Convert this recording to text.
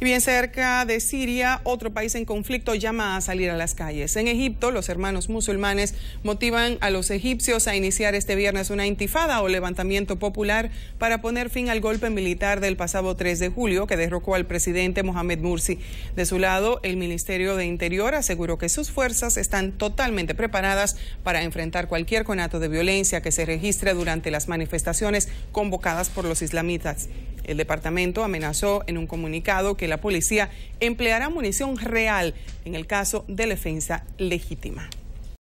Y bien cerca de Siria, otro país en conflicto llama a salir a las calles. En Egipto, los hermanos musulmanes motivan a los egipcios a iniciar este viernes una intifada o levantamiento popular para poner fin al golpe militar del pasado 3 de julio que derrocó al presidente Mohamed Mursi. De su lado, el Ministerio de Interior aseguró que sus fuerzas están totalmente preparadas para enfrentar cualquier conato de violencia que se registre durante las manifestaciones convocadas por los islamitas. El departamento amenazó en un comunicado que la policía empleará munición real en el caso de defensa legítima.